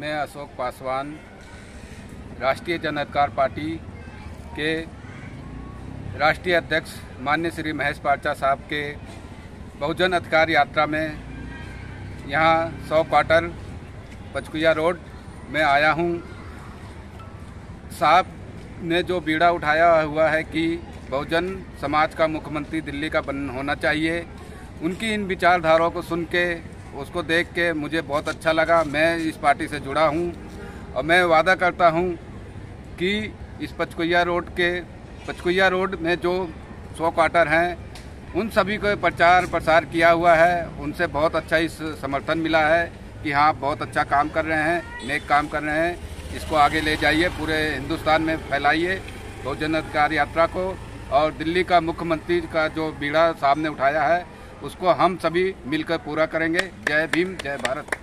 मैं अशोक पासवान, राष्ट्रीय जन अधिकार पार्टी के राष्ट्रीय अध्यक्ष मान्य श्री महेश पार्चा साहब के बहुजन अधिकार यात्रा में यहाँ सौ क्वार्टर पचकुया रोड में आया हूँ। साहब ने जो बीड़ा उठाया हुआ है कि बहुजन समाज का मुख्यमंत्री दिल्ली का बन होना चाहिए, उनकी इन विचारधाराओं को सुन के उसको देख के मुझे बहुत अच्छा लगा। मैं इस पार्टी से जुड़ा हूँ और मैं वादा करता हूँ कि इस पचकुया रोड के पचकुया रोड में जो सौ क्वार्टर हैं, उन सभी को प्रचार प्रसार किया हुआ है। उनसे बहुत अच्छा इस समर्थन मिला है कि हाँ बहुत अच्छा काम कर रहे हैं, नेक काम कर रहे हैं। इसको आगे ले जाइए, पूरे हिंदुस्तान में फैलाइए बहुजन अधिकार यात्रा को। और दिल्ली का मुख्यमंत्री का जो बीड़ा सामने उठाया है उसको हम सभी मिलकर पूरा करेंगे। जय भीम जय भारत।